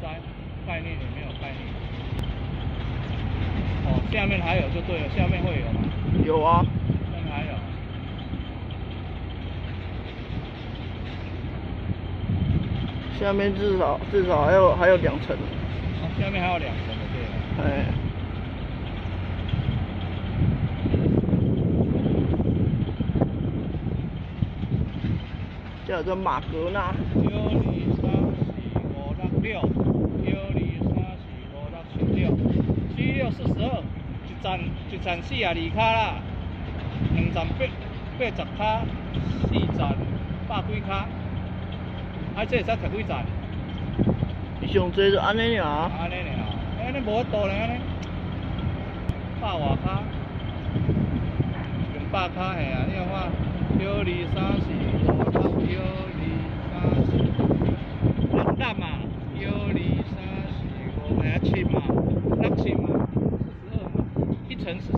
在概念也没有概念。哦，下面还有就对了，下面会有吗？有啊。下面还有。下面至少至少还有还有两层。哦，下面还有两层的对。哎。叫做马格纳。一二三四五六六，一二三四五六七六，七六四十二，一站一站四啊二卡啦，两站八八十卡，四站百几卡，啊这会使十几站？上最就安尼尔。安尼尔，安尼无多咧安尼，百外卡，两百卡嘿啊，你看，幺二三四五六。七嘛，六七嘛，幺二嘛，一层十。